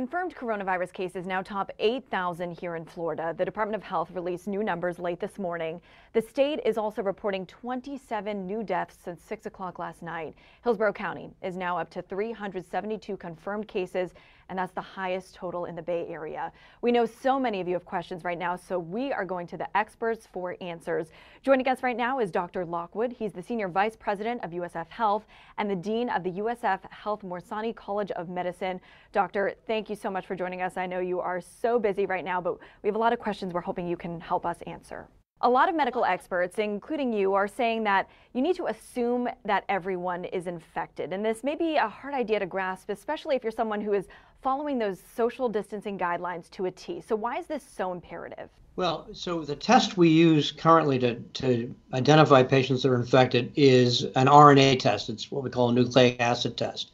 Confirmed coronavirus cases now top 8,000 here in Florida. The Department of Health released new numbers late this morning. The state is also reporting 27 new deaths since 6 o'clock last night. Hillsborough County is now up to 372 confirmed cases, and that's the highest total in the Bay Area. We know so many of you have questions right now, so we are going to the experts for answers. Joining us right now is Dr. Lockwood. He's the Senior Vice President of USF Health and the Dean of the USF Health Morsani College of Medicine. Doctor, thank you so much for joining us. I know you are so busy right now, but we have a lot of questions we're hoping you can help us answer. A lot of medical experts, including you, are saying that you need to assume that everyone is infected. And this may be a hard idea to grasp, especially if you're someone who is following those social distancing guidelines to a T. So, why is this so imperative? Well, so the test we use currently to, to identify patients that are infected is an RNA test. It's what we call a nucleic acid test.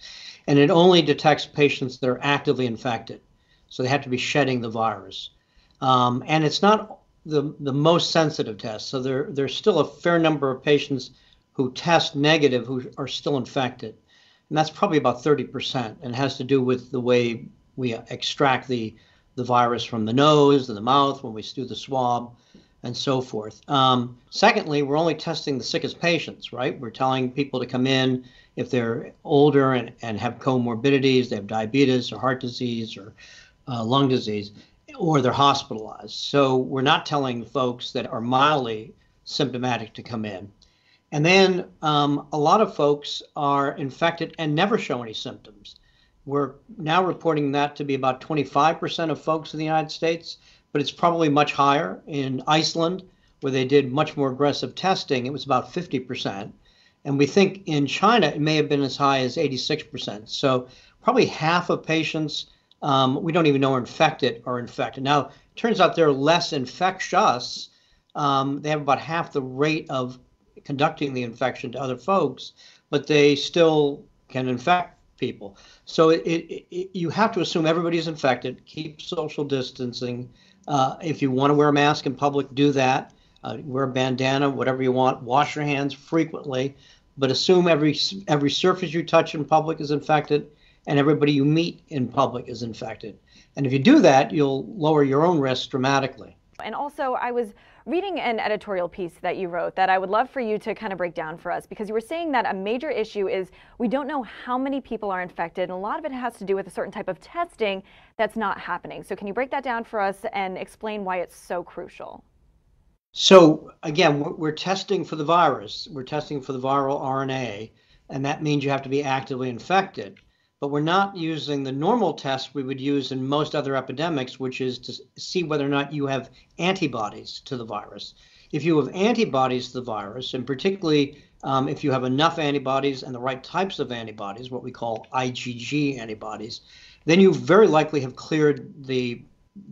And it only detects patients that are actively infected. So they have to be shedding the virus. Um, and it's not the, the most sensitive test. So there, there's still a fair number of patients who test negative who are still infected. And that's probably about 30%. And has to do with the way we extract the, the virus from the nose and the mouth when we do the swab and so forth. Um, secondly, we're only testing the sickest patients, right? We're telling people to come in if they're older and, and have comorbidities, they have diabetes or heart disease or uh, lung disease or they're hospitalized. So we're not telling folks that are mildly symptomatic to come in. And then um, a lot of folks are infected and never show any symptoms. We're now reporting that to be about 25% of folks in the United States, but it's probably much higher. In Iceland, where they did much more aggressive testing, it was about 50%. And we think in China, it may have been as high as 86%. So probably half of patients um, we don't even know are infected or infected. Now, turns out they're less infectious. Um, they have about half the rate of conducting the infection to other folks, but they still can infect people. So it, it, it, you have to assume everybody's infected, keep social distancing. Uh, if you want to wear a mask in public, do that. Uh, wear a bandana, whatever you want. Wash your hands frequently, but assume every every surface you touch in public is infected and everybody you meet in public is infected. And if you do that, you'll lower your own risk dramatically. And also, I was reading an editorial piece that you wrote that I would love for you to kind of break down for us because you were saying that a major issue is we don't know how many people are infected, and a lot of it has to do with a certain type of testing that's not happening. So, can you break that down for us and explain why it's so crucial? So, again, we're testing for the virus, we're testing for the viral RNA, and that means you have to be actively infected but we're not using the normal test we would use in most other epidemics, which is to see whether or not you have antibodies to the virus. If you have antibodies to the virus, and particularly um, if you have enough antibodies and the right types of antibodies, what we call IgG antibodies, then you very likely have cleared the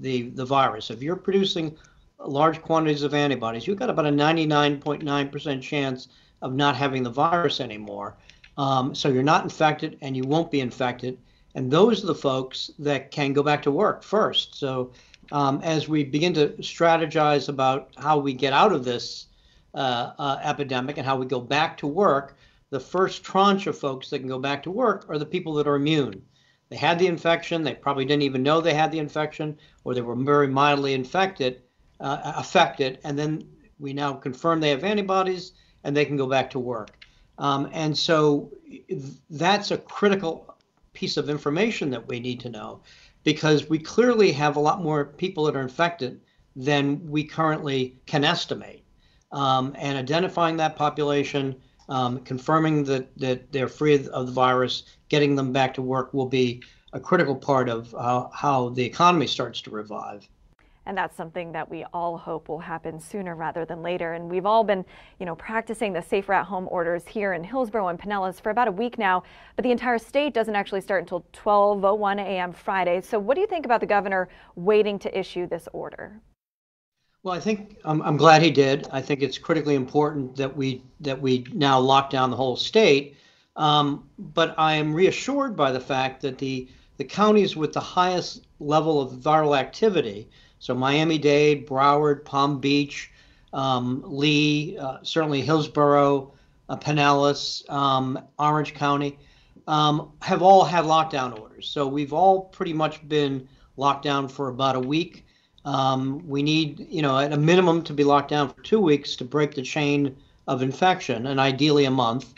the the virus. If you're producing large quantities of antibodies, you've got about a 99.9% chance of not having the virus anymore. Um, so you're not infected and you won't be infected. And those are the folks that can go back to work first. So um, as we begin to strategize about how we get out of this uh, uh, epidemic and how we go back to work, the first tranche of folks that can go back to work are the people that are immune. They had the infection, they probably didn't even know they had the infection, or they were very mildly infected, uh, affected, and then we now confirm they have antibodies and they can go back to work. Um, and so that's a critical piece of information that we need to know because we clearly have a lot more people that are infected than we currently can estimate. Um, and identifying that population, um, confirming that, that they're free of the virus, getting them back to work will be a critical part of uh, how the economy starts to revive. And that's something that we all hope will happen sooner rather than later. And we've all been, you know, practicing the safer at home orders here in Hillsborough and Pinellas for about a week now, but the entire state doesn't actually start until 12:01 a.m. Friday. So what do you think about the governor waiting to issue this order? Well, I think I'm glad he did. I think it's critically important that we that we now lock down the whole state. Um, but I am reassured by the fact that the the counties with the highest level of viral activity so Miami Dade, Broward, Palm Beach, um, Lee, uh, certainly Hillsborough, uh, Pinellas, um, Orange County, um, have all had lockdown orders. So we've all pretty much been locked down for about a week. Um, we need, you know, at a minimum to be locked down for two weeks to break the chain of infection, and ideally a month.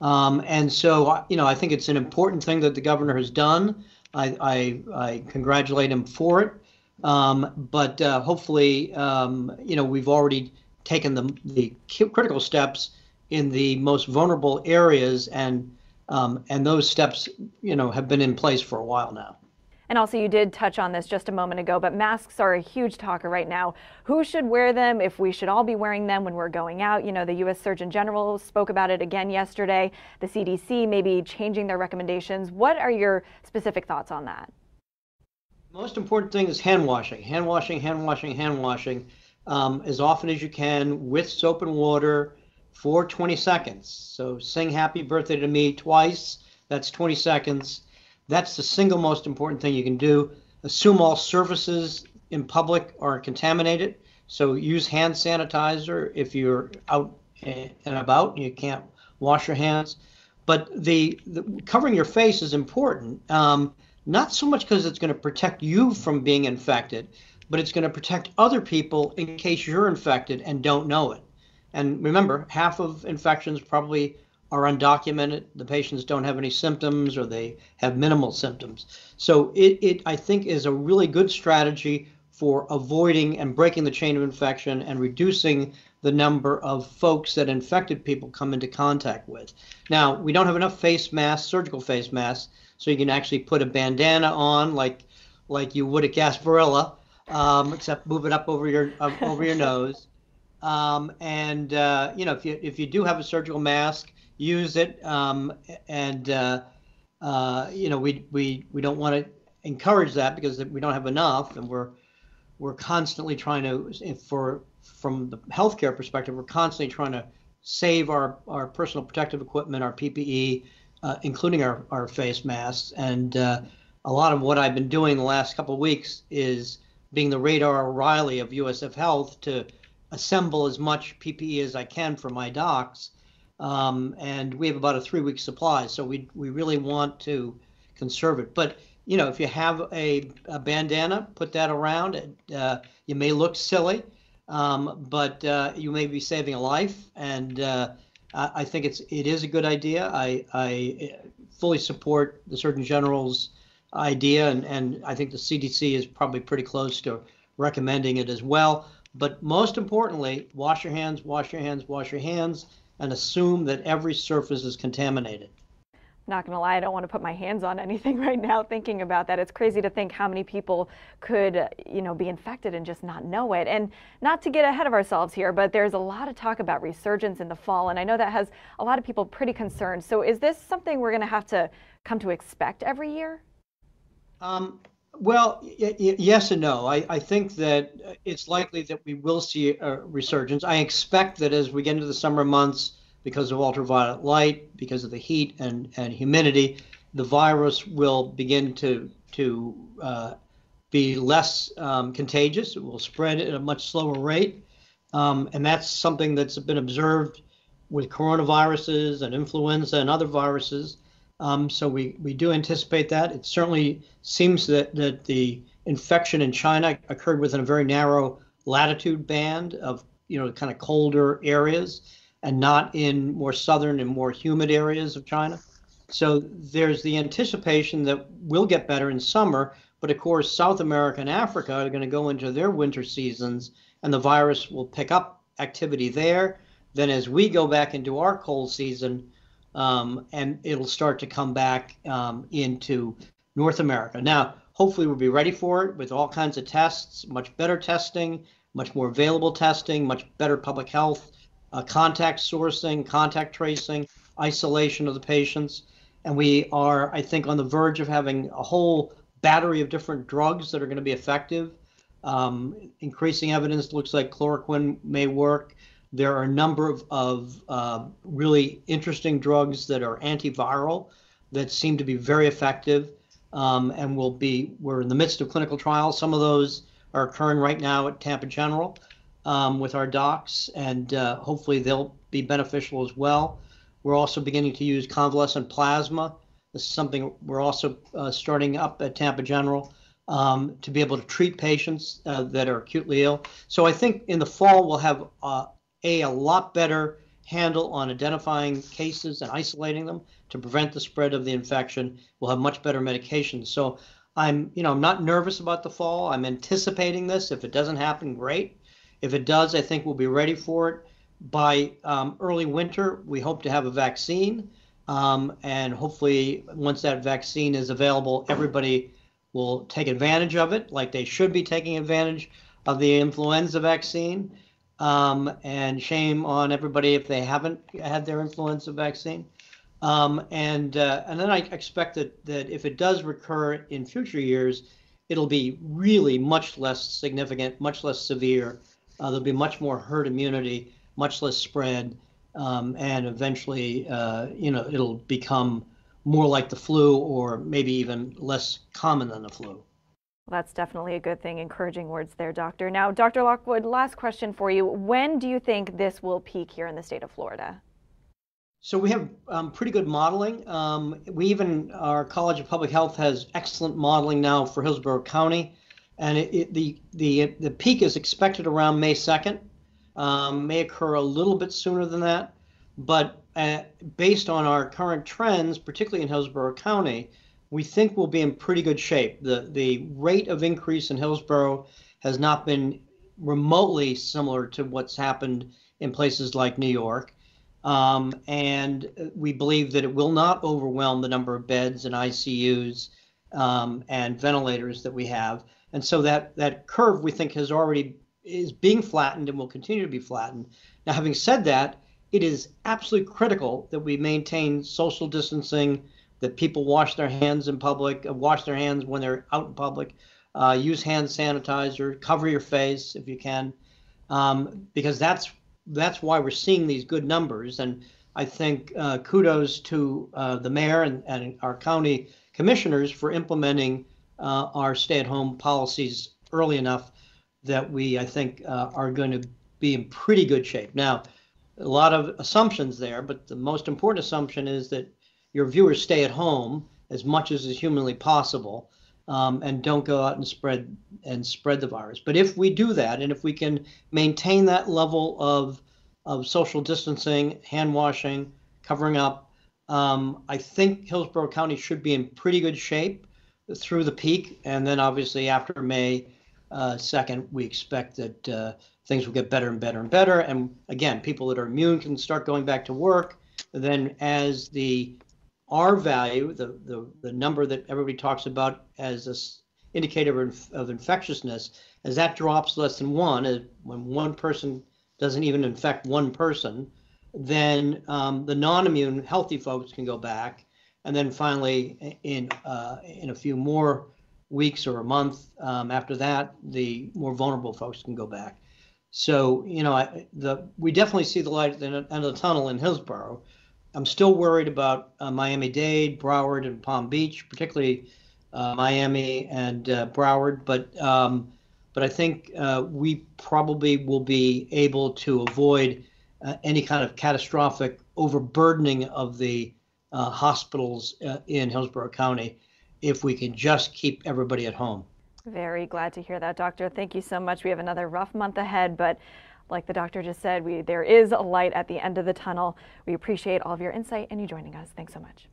Um, and so, you know, I think it's an important thing that the governor has done. I, I, I congratulate him for it. Um, but uh, hopefully, um, you know, we've already taken the, the critical steps in the most vulnerable areas, and um, and those steps, you know, have been in place for a while now. And also, you did touch on this just a moment ago, but masks are a huge talker right now. Who should wear them? If we should all be wearing them when we're going out? You know, the U.S. Surgeon General spoke about it again yesterday. The CDC may be changing their recommendations. What are your specific thoughts on that? Most important thing is hand washing, hand washing, hand washing, hand washing um, as often as you can with soap and water for 20 seconds. So sing happy birthday to me twice. That's 20 seconds that's the single most important thing you can do. Assume all surfaces in public are contaminated. So use hand sanitizer if you're out and about and you can't wash your hands. But the, the covering your face is important. Um, not so much because it's going to protect you from being infected, but it's going to protect other people in case you're infected and don't know it. And remember, half of infections probably are undocumented. The patients don't have any symptoms or they have minimal symptoms. So it, it I think, is a really good strategy for avoiding and breaking the chain of infection and reducing the number of folks that infected people come into contact with. Now, we don't have enough face masks, surgical face masks, so you can actually put a bandana on like like you would at Gasparilla, um, except move it up over your uh, over your nose. Um, and uh, you know, if you if you do have a surgical mask, use it. Um, and uh, uh, you know, we we we don't want to encourage that because we don't have enough, and we're we're constantly trying to, for from the healthcare perspective, we're constantly trying to save our our personal protective equipment, our PPE, uh, including our our face masks, and uh, a lot of what I've been doing the last couple of weeks is being the radar O'Reilly of USF Health to assemble as much PPE as I can for my docs um, and we have about a three week supply. So we we really want to conserve it. But you know, if you have a, a bandana, put that around. Uh, you may look silly, um, but uh, you may be saving a life, and uh, I think it's it is a good idea. I I uh, fully support the Surgeon General's idea, and and I think the CDC is probably pretty close to recommending it as well. But most importantly, wash your hands, wash your hands, wash your hands and assume that every surface is contaminated. Not going to lie, I don't want to put my hands on anything right now thinking about that. It's crazy to think how many people could, you know, be infected and just not know it. And not to get ahead of ourselves here, but there's a lot of talk about resurgence in the fall, and I know that has a lot of people pretty concerned. So is this something we're going to have to come to expect every year? Um, well, yes and no. I, I think that it's likely that we will see a resurgence. I expect that as we get into the summer months, because of ultraviolet light, because of the heat and, and humidity, the virus will begin to to uh, be less um, contagious. It will spread at a much slower rate, um, and that's something that's been observed with coronaviruses and influenza and other viruses. Um, so we, we do anticipate that. It certainly seems that, that the infection in China occurred within a very narrow latitude band of you know kind of colder areas and not in more southern and more humid areas of China. So there's the anticipation that we'll get better in summer, but of course South America and Africa are going to go into their winter seasons and the virus will pick up activity there. Then as we go back into our cold season, um, and it'll start to come back um, into North America. Now, hopefully, we'll be ready for it with all kinds of tests, much better testing, much more available testing, much better public health, uh, contact sourcing, contact tracing, isolation of the patients. And we are, I think, on the verge of having a whole battery of different drugs that are going to be effective. Um, increasing evidence looks like chloroquine may work. There are a number of, of uh, really interesting drugs that are antiviral that seem to be very effective um, and will be, we're in the midst of clinical trials. Some of those are occurring right now at Tampa General um, with our docs, and uh, hopefully they'll be beneficial as well. We're also beginning to use convalescent plasma This is something we're also uh, starting up at Tampa General um, to be able to treat patients uh, that are acutely ill. So I think in the fall we'll have uh, a a lot better handle on identifying cases and isolating them to prevent the spread of the infection. We'll have much better medications. So I'm, you know, I'm not nervous about the fall. I'm anticipating this. If it doesn't happen, great. If it does, I think we'll be ready for it. By um, early winter, we hope to have a vaccine. Um, and hopefully, once that vaccine is available, everybody will take advantage of it like they should be taking advantage of the influenza vaccine. Um, and shame on everybody if they haven't had their influenza vaccine. Um, and uh, and then I expect that that if it does recur in future years, it'll be really much less significant, much less severe. Uh, there'll be much more herd immunity, much less spread, um, and eventually, uh, you know, it'll become more like the flu, or maybe even less common than the flu. Well, that's definitely a good thing. Encouraging words there, Doctor. Now, Dr. Lockwood, last question for you. When do you think this will peak here in the state of Florida? So we have um, pretty good modeling. Um, we even our College of Public Health has excellent modeling now for Hillsborough County, and it, it, the the the peak is expected around May second. Um, may occur a little bit sooner than that, but uh, based on our current trends, particularly in Hillsborough County, we think we'll be in pretty good shape. The the rate of increase in Hillsborough has not been remotely similar to what's happened in places like New York. Um, and we believe that it will not overwhelm the number of beds and ICUs um, and ventilators that we have. And so that that curve we think has already is being flattened and will continue to be flattened. Now, having said that, it is absolutely critical that we maintain social distancing that people wash their hands in public, uh, wash their hands when they're out in public, uh, use hand sanitizer, cover your face if you can, um, because that's that's why we're seeing these good numbers. And I think uh, kudos to uh, the mayor and, and, our county commissioners for implementing uh, our stay-at-home policies early enough that we, I think, uh, are going to be in pretty good shape. Now, a lot of assumptions there, but the most important assumption is that your viewers stay at home as much as is humanly possible um, and don't go out and spread and spread the virus. But if we do that, and if we can maintain that level of of social distancing, hand washing, covering up, um, I think Hillsborough County should be in pretty good shape through the peak, and then obviously after May uh, second, we expect that uh, things will get better and better and better. And again, people that are immune can start going back to work. Then, as the R value, the, the, the number that everybody talks about as an indicator of, of infectiousness, as that drops less than one, when one person doesn't even infect one person, then um, the non-immune healthy folks can go back, and then finally, in uh, in a few more weeks or a month um, after that, the more vulnerable folks can go back. So you know, I, the we definitely see the light at the end of the tunnel in Hillsborough. I'm still worried about uh, Miami-Dade, Broward, and Palm Beach, particularly uh, Miami and uh, Broward. But um, but I think uh, we probably will be able to avoid uh, any kind of catastrophic overburdening of the uh, hospitals in Hillsborough County if we can just keep everybody at home. Very glad to hear that, Doctor. Thank you so much. We have another rough month ahead, but like the doctor just said, we, there is a light at the end of the tunnel. We appreciate all of your insight and you joining us. Thanks so much.